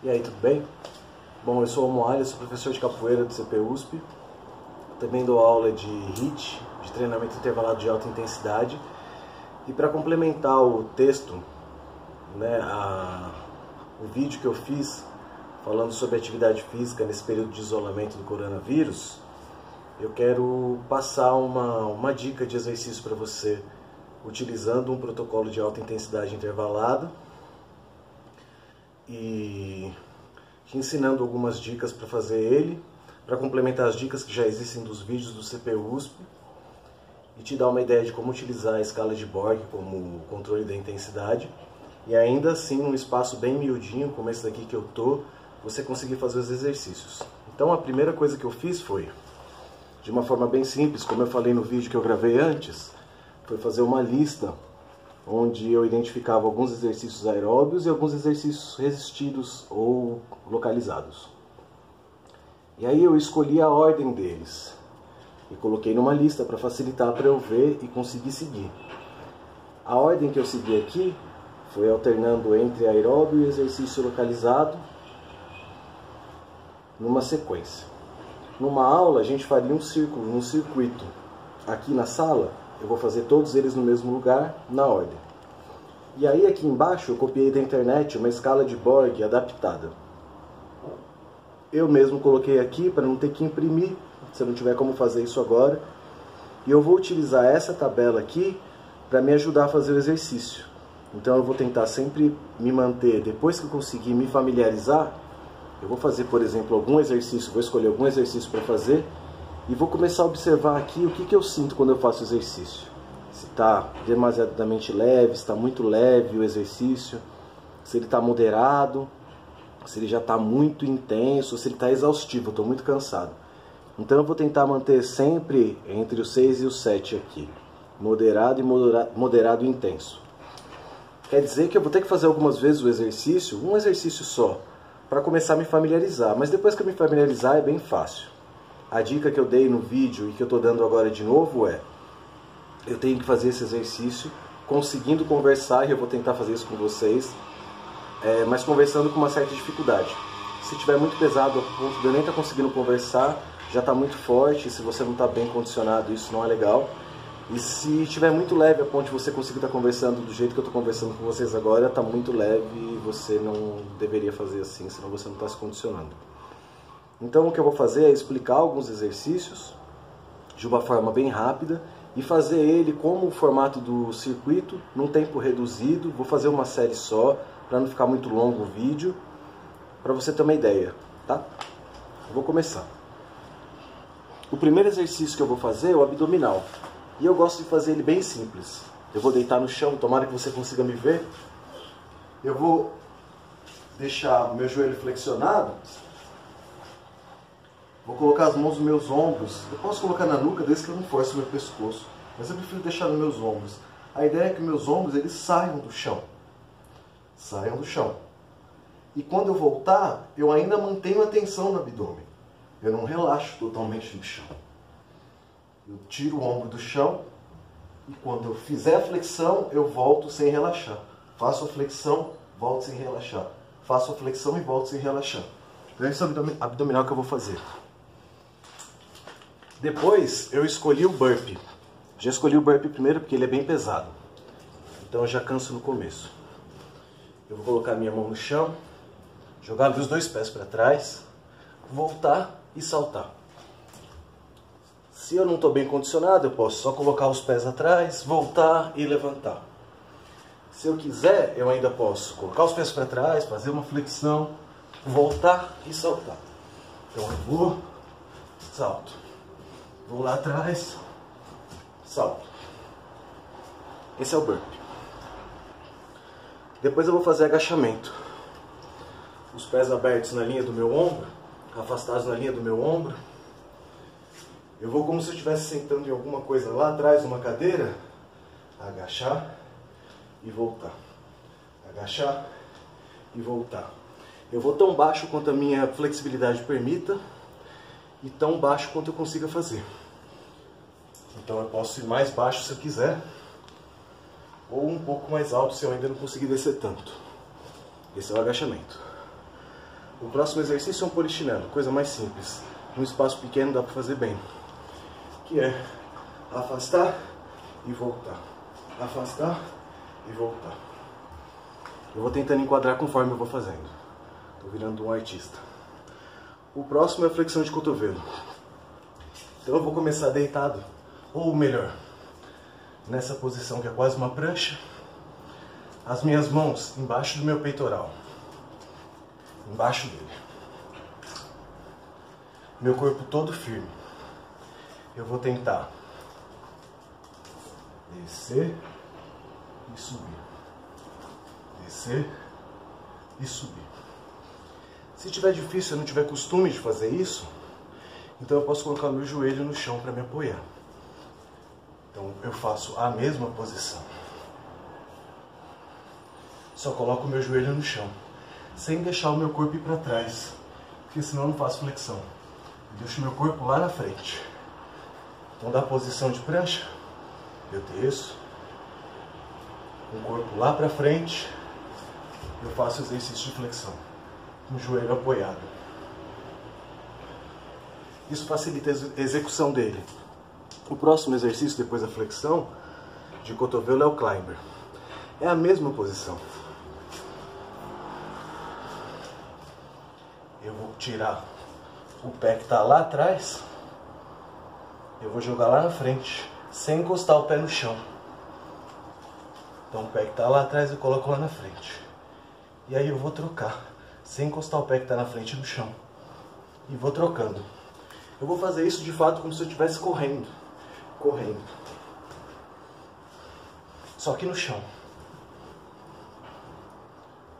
E aí, tudo bem? Bom, eu sou o Moalha, sou professor de capoeira do CPUSP. Também dou aula de HIT, de treinamento intervalado de alta intensidade. E para complementar o texto, né, a, o vídeo que eu fiz falando sobre atividade física nesse período de isolamento do coronavírus, eu quero passar uma, uma dica de exercício para você utilizando um protocolo de alta intensidade intervalado e te ensinando algumas dicas para fazer ele, para complementar as dicas que já existem dos vídeos do CPUSP e te dar uma ideia de como utilizar a escala de Borg como controle da intensidade e ainda assim num espaço bem miudinho como esse daqui que eu tô, você conseguir fazer os exercícios. Então a primeira coisa que eu fiz foi, de uma forma bem simples, como eu falei no vídeo que eu gravei antes, foi fazer uma lista onde eu identificava alguns exercícios aeróbios e alguns exercícios resistidos ou localizados. E aí eu escolhi a ordem deles e coloquei numa lista para facilitar para eu ver e conseguir seguir. A ordem que eu segui aqui foi alternando entre aeróbio e exercício localizado numa sequência. Numa aula a gente faria um círculo, um circuito. Aqui na sala eu vou fazer todos eles no mesmo lugar, na ordem. E aí aqui embaixo eu copiei da internet uma escala de Borg adaptada. Eu mesmo coloquei aqui para não ter que imprimir, se não tiver como fazer isso agora. E eu vou utilizar essa tabela aqui para me ajudar a fazer o exercício. Então eu vou tentar sempre me manter, depois que eu conseguir me familiarizar, eu vou fazer, por exemplo, algum exercício, vou escolher algum exercício para fazer e vou começar a observar aqui o que, que eu sinto quando eu faço exercício. Se está demasiadamente leve, se está muito leve o exercício, se ele está moderado, se ele já está muito intenso, se ele está exaustivo, estou muito cansado. Então eu vou tentar manter sempre entre os 6 e os 7 aqui, moderado e moderado, moderado e intenso. Quer dizer que eu vou ter que fazer algumas vezes o exercício, um exercício só, para começar a me familiarizar. Mas depois que eu me familiarizar é bem fácil. A dica que eu dei no vídeo e que eu estou dando agora de novo é: eu tenho que fazer esse exercício conseguindo conversar, e eu vou tentar fazer isso com vocês, é, mas conversando com uma certa dificuldade. Se estiver muito pesado, a ponto de eu nem estar tá conseguindo conversar, já está muito forte, se você não está bem condicionado, isso não é legal. E se estiver muito leve a ponto de você conseguir estar tá conversando do jeito que eu estou conversando com vocês agora, está muito leve e você não deveria fazer assim, senão você não está se condicionando. Então o que eu vou fazer é explicar alguns exercícios de uma forma bem rápida e fazer ele como o formato do circuito, num tempo reduzido. Vou fazer uma série só, para não ficar muito longo o vídeo, para você ter uma ideia, tá? Vou começar. O primeiro exercício que eu vou fazer é o abdominal. E eu gosto de fazer ele bem simples. Eu vou deitar no chão, tomara que você consiga me ver. Eu vou deixar meu joelho flexionado Vou colocar as mãos nos meus ombros. Eu posso colocar na nuca desde que eu não force o meu pescoço. Mas eu prefiro deixar nos meus ombros. A ideia é que meus ombros eles saiam do chão. Saiam do chão. E quando eu voltar, eu ainda mantenho a tensão no abdômen. Eu não relaxo totalmente no chão. Eu tiro o ombro do chão e quando eu fizer a flexão, eu volto sem relaxar. Faço a flexão, volto sem relaxar. Faço a flexão e volto sem relaxar. Então é abdominal que eu vou fazer. Depois eu escolhi o burp. Já escolhi o burp primeiro porque ele é bem pesado. Então eu já canso no começo. Eu vou colocar minha mão no chão, jogar os dois pés para trás, voltar e saltar. Se eu não estou bem condicionado, eu posso só colocar os pés atrás, voltar e levantar. Se eu quiser, eu ainda posso colocar os pés para trás, fazer uma flexão, voltar e saltar. Então eu vou, salto. Vou lá atrás, salto. Esse é o burp. Depois eu vou fazer agachamento. Os pés abertos na linha do meu ombro, afastados na linha do meu ombro. Eu vou como se eu estivesse sentando em alguma coisa lá atrás, numa cadeira, agachar e voltar. Agachar e voltar. Eu vou tão baixo quanto a minha flexibilidade permita e tão baixo quanto eu consiga fazer. Então eu posso ir mais baixo se eu quiser, ou um pouco mais alto se eu ainda não conseguir descer tanto. Esse é o agachamento. O próximo exercício é um polichinelo, coisa mais simples. Num espaço pequeno dá para fazer bem. Que é afastar e voltar. Afastar e voltar. Eu vou tentando enquadrar conforme eu vou fazendo. Estou virando um artista. O próximo é flexão de cotovelo. Então eu vou começar deitado, ou melhor, nessa posição que é quase uma prancha. As minhas mãos embaixo do meu peitoral embaixo dele. Meu corpo todo firme. Eu vou tentar descer e subir. Descer e subir. Se tiver difícil, eu não tiver costume de fazer isso, então eu posso colocar meu joelho no chão para me apoiar. Então eu faço a mesma posição. Só coloco o meu joelho no chão sem deixar o meu corpo ir para trás, porque senão eu não faço flexão. Eu deixo meu corpo lá na frente. Então, da posição de prancha, eu desço, com o corpo lá para frente, eu faço exercício de flexão, com o joelho apoiado. Isso facilita a execução dele. O próximo exercício depois da flexão de cotovelo é o climber. É a mesma posição. eu vou tirar o pé que está lá atrás, eu vou jogar lá na frente, sem encostar o pé no chão. Então o pé que está lá atrás eu coloco lá na frente. E aí eu vou trocar, sem encostar o pé que está na frente no chão. E vou trocando. Eu vou fazer isso de fato como se eu estivesse correndo. Correndo. Só que no chão.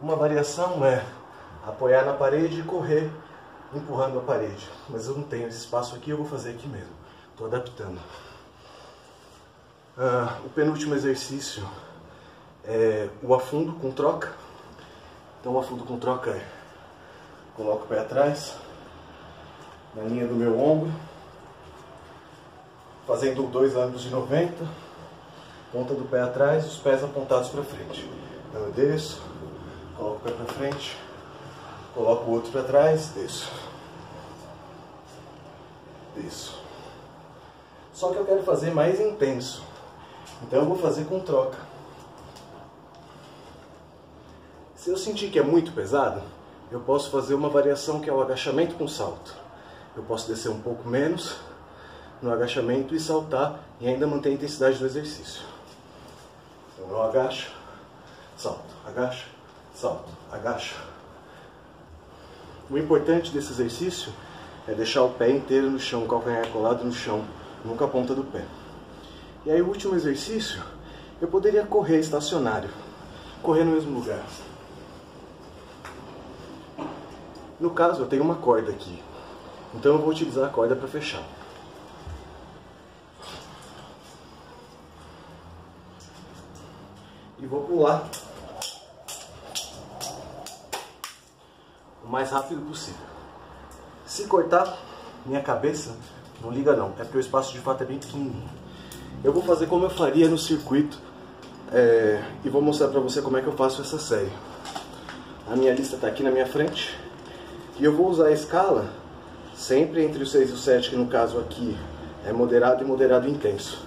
Uma variação é apoiar na parede e correr empurrando a parede. Mas eu não tenho esse espaço aqui, eu vou fazer aqui mesmo. Estou adaptando. Uh, o penúltimo exercício é o afundo com troca. Então afundo com troca coloco o pé atrás, na linha do meu ombro, fazendo dois ângulos de 90, ponta do pé atrás, os pés apontados para frente. Então eu desço, coloco o pé para frente, Coloco o outro para trás, desço. Desço. Só que eu quero fazer mais intenso. Então eu vou fazer com troca. Se eu sentir que é muito pesado, eu posso fazer uma variação que é o agachamento com salto. Eu posso descer um pouco menos no agachamento e saltar e ainda manter a intensidade do exercício. Então eu agacho, salto, agacho, salto, agacho, o importante desse exercício é deixar o pé inteiro no chão, o calcanhar colado no chão, nunca a ponta do pé. E aí o último exercício, eu poderia correr estacionário, correr no mesmo lugar. No caso, eu tenho uma corda aqui, então eu vou utilizar a corda para fechar. E vou pular mais rápido possível. Se cortar minha cabeça, não liga não, é porque o espaço de fato é bem pequenininho. Eu vou fazer como eu faria no circuito é, e vou mostrar pra você como é que eu faço essa série. A minha lista está aqui na minha frente e eu vou usar a escala sempre entre o 6 e o 7, que no caso aqui é moderado e moderado intenso.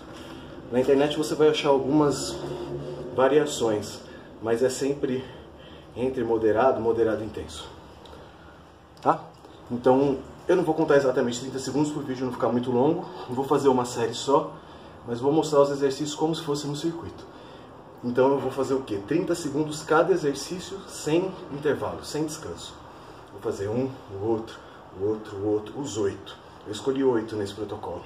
Na internet você vai achar algumas variações, mas é sempre entre moderado e moderado intenso tá? Então, eu não vou contar exatamente 30 segundos para o vídeo não ficar muito longo, vou fazer uma série só, mas vou mostrar os exercícios como se fosse no circuito. Então eu vou fazer o que? 30 segundos cada exercício sem intervalo, sem descanso. Vou fazer um, o outro, o outro, o outro, os oito. Eu escolhi oito nesse protocolo.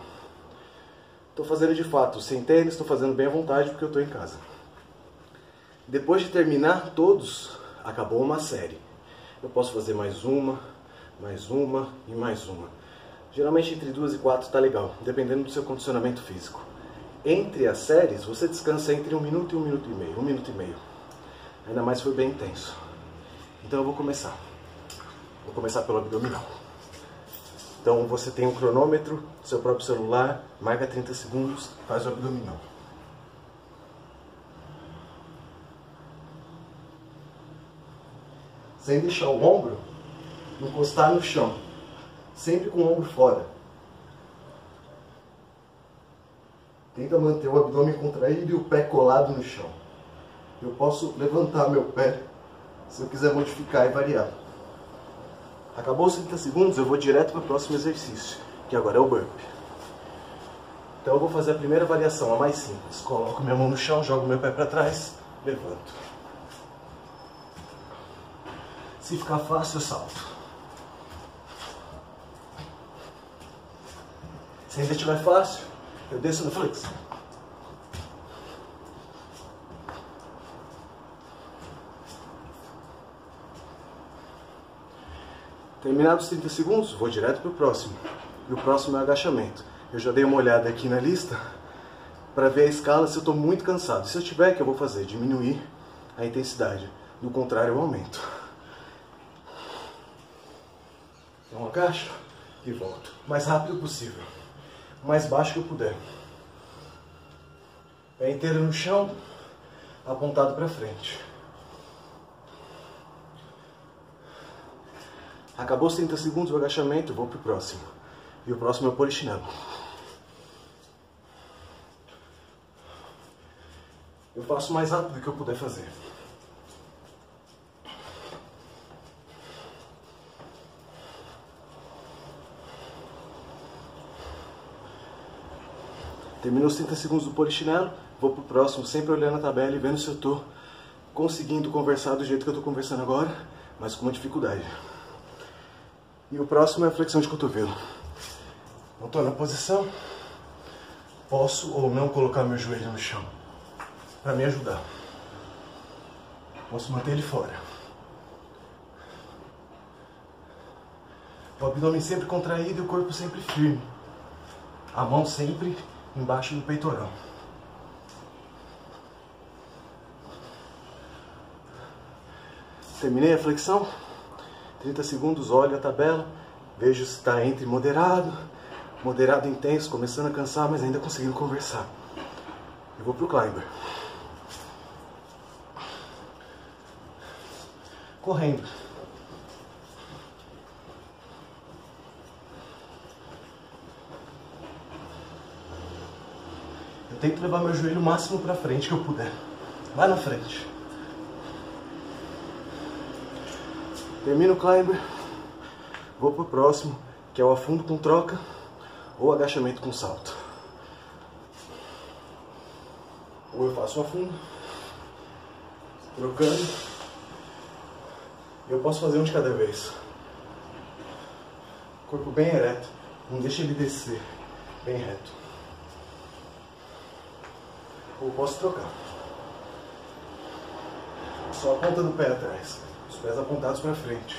Estou fazendo de fato sem tênis, estou fazendo bem à vontade porque eu estou em casa. Depois de terminar todos, acabou uma série. Eu posso fazer mais uma, mais uma e mais uma. Geralmente entre duas e quatro está legal, dependendo do seu condicionamento físico. Entre as séries, você descansa entre um minuto e um minuto e meio, um minuto e meio. Ainda mais for bem intenso. Então eu vou começar. Vou começar pelo abdominal. Então você tem um cronômetro, seu próprio celular, marca 30 segundos, faz o abdominal. Sem deixar o ombro encostar no chão, sempre com o ombro fora. Tenta manter o abdômen contraído e o pé colado no chão. Eu posso levantar meu pé se eu quiser modificar e variar. Acabou os 30 segundos, eu vou direto para o próximo exercício, que agora é o burp. Então eu vou fazer a primeira variação, a mais simples. Coloco minha mão no chão, jogo meu pé para trás, levanto. Se ficar fácil, eu salto. Se ainda estiver fácil, eu desço no flex. Terminados os 30 segundos, vou direto para o próximo. E o próximo é agachamento. Eu já dei uma olhada aqui na lista para ver a escala se eu estou muito cansado. Se eu tiver, que eu vou fazer? Diminuir a intensidade. Do contrário, eu aumento. Então agacho e volto. O mais rápido possível. O mais baixo que eu puder. Pé inteiro no chão, apontado para frente. Acabou os 30 segundos do agachamento, vou pro próximo. E o próximo é o polichinelo. Eu faço mais rápido que eu puder fazer. Terminou os 30 segundos do polichinelo, vou pro próximo, sempre olhando a tabela e vendo se eu tô conseguindo conversar do jeito que eu tô conversando agora, mas com uma dificuldade. E o próximo é a flexão de cotovelo. Não estou na posição, posso ou não colocar meu joelho no chão para me ajudar. Posso manter ele fora. O abdômen sempre contraído e o corpo sempre firme. A mão sempre embaixo do peitoral. Terminei a flexão. 30 segundos, olho a tabela, vejo se está entre moderado, moderado intenso, começando a cansar, mas ainda conseguindo conversar. Eu vou pro climber. Correndo. Eu tento levar meu joelho o máximo para frente que eu puder. Lá na frente. Termino o climber, vou pro próximo, que é o afundo com troca ou agachamento com salto. Ou eu faço o afundo, trocando. Eu posso fazer um de cada vez. Corpo bem ereto, não deixa ele descer, bem reto. Ou posso trocar. Só a ponta do pé atrás pés apontados para frente.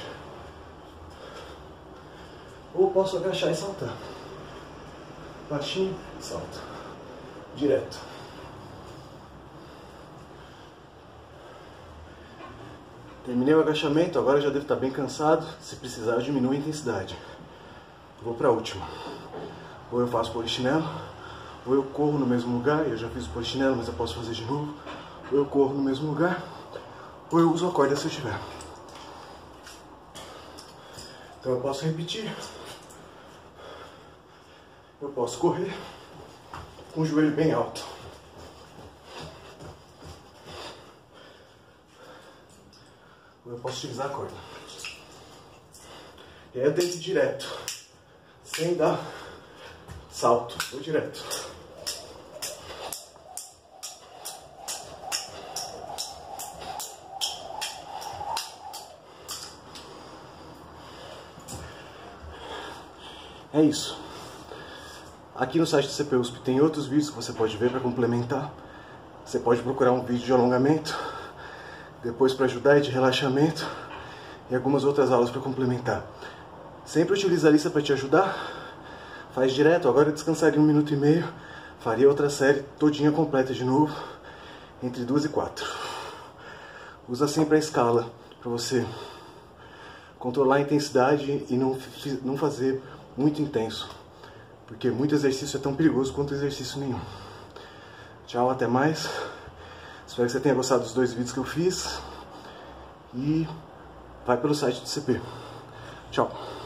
Ou posso agachar e saltar. Baixinho, salto. Direto. Terminei o agachamento, agora já devo estar bem cansado. Se precisar, eu diminuo a intensidade. Vou para a última. Ou eu faço polichinelo, ou eu corro no mesmo lugar. Eu já fiz o polichinelo, mas eu posso fazer de novo. Ou eu corro no mesmo lugar, ou eu uso a corda se eu tiver. Então eu posso repetir. Eu posso correr com o joelho bem alto. Ou eu posso utilizar a corda. E aí eu tento direto, sem dar salto, vou direto. É isso. Aqui no site do CPUSP tem outros vídeos que você pode ver para complementar. Você pode procurar um vídeo de alongamento, depois para ajudar e de relaxamento e algumas outras aulas para complementar. Sempre utiliza a lista para te ajudar. Faz direto, agora eu descansaria um minuto e meio. Faria outra série todinha completa de novo, entre duas e quatro. Usa sempre a escala para você controlar a intensidade e não, não fazer muito intenso, porque muito exercício é tão perigoso quanto exercício nenhum. Tchau, até mais. Espero que você tenha gostado dos dois vídeos que eu fiz e vai pelo site do CP. Tchau.